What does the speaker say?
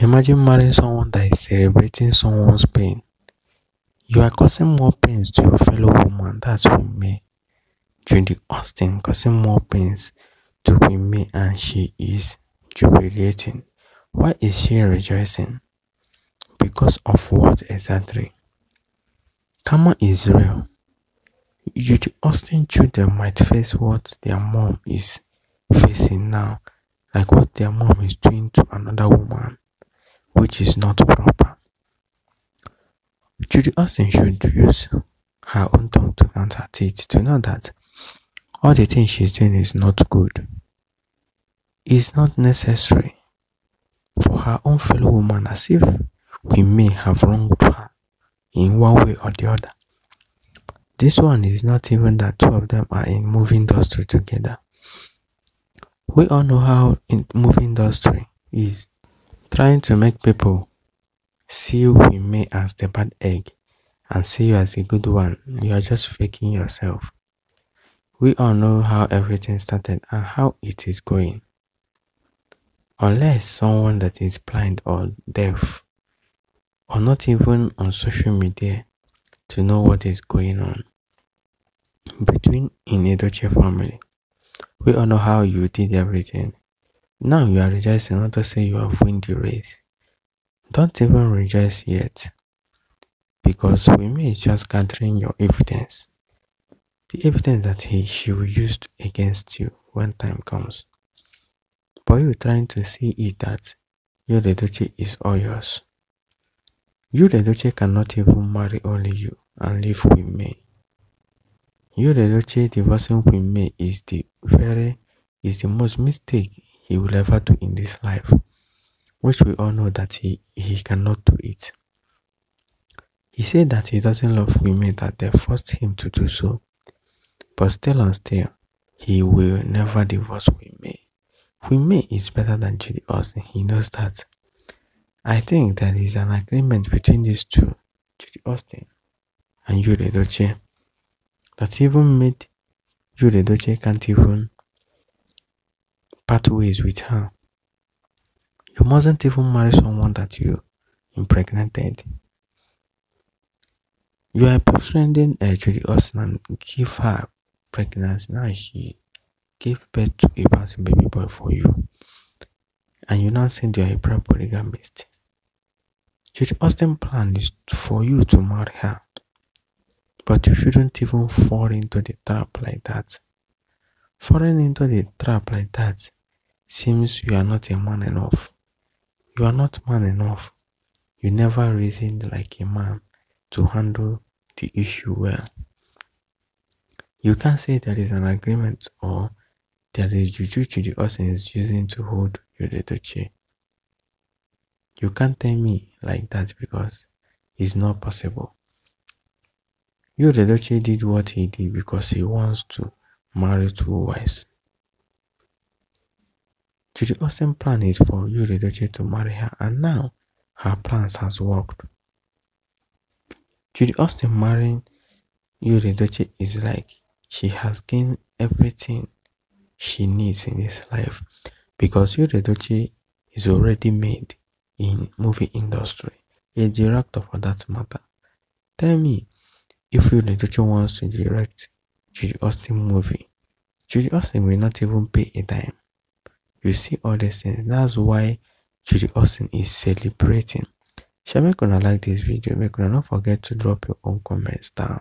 Imagine marrying someone that is celebrating someone's pain. You are causing more pains to your fellow woman. That's me. Judy Austin causing more pains to me and she is jubilating. Why is she rejoicing? Because of what exactly? Karma is real. Judy Austin children might face what their mom is facing now, like what their mom is doing to another woman which is not proper. Judy Austin should use her own tongue to count her teeth to know that all the things she's doing is not good. It's not necessary for her own fellow woman as if we may have wronged her in one way or the other. This one is not even that two of them are in movie industry together. We all know how in movie industry is trying to make people see me as the bad egg and see you as a good one. You are just faking yourself. We all know how everything started and how it is going. Unless someone that is blind or deaf or not even on social media to know what is going on between in Edochie family. We all know how you did everything now you are rejoicing not to say you have won the race. Don't even rejoice yet because Women is just gathering your evidence. The evidence that he, she will use against you when time comes. But you trying to see it that Yul Edochie is all yours. Yul Edochie cannot even marry only you and live with me. Yul Edochie divorcing with me is the very is the most mistake he will ever do in this life, which we all know that he, he cannot do it. He said that he doesn't love women that they forced him to do so, but still and still, he will never divorce women. Women is better than Judy Austin, he knows that. I think there is an agreement between these two, Judy Austin and Yul Edochie, that even made Yul Edochie can't even part ways with her. You mustn't even marry someone that you impregnated. You are befriending uh, Austin and give her pregnancy. Now she gave birth to a passing baby boy for you. And you now say you are a proud polygamist. Judy Austin plan is for you to marry her. But you shouldn't even fall into the trap like that. Falling into the trap like that Seems you are not a man enough. You are not man enough. You never reasoned like a man to handle the issue well. You can't say there is an agreement or there is juju to the person is using to hold your chair. You can't tell me like that because it's not possible. Yul Edochie did what he did because he wants to marry two wives. Judy Austin plan is for Yuri to marry her and now her plans has worked. Judy Austin marrying Yuri is like she has gained everything she needs in this life because Yuri is already made in movie industry, a director for that matter. Tell me, if Yuri wants to direct Judy Austin movie, Judy Austin will not even pay a dime. You see all these things. That's why Judy Austin is celebrating. Shall make gonna like this video. Make gonna not forget to drop your own comments down.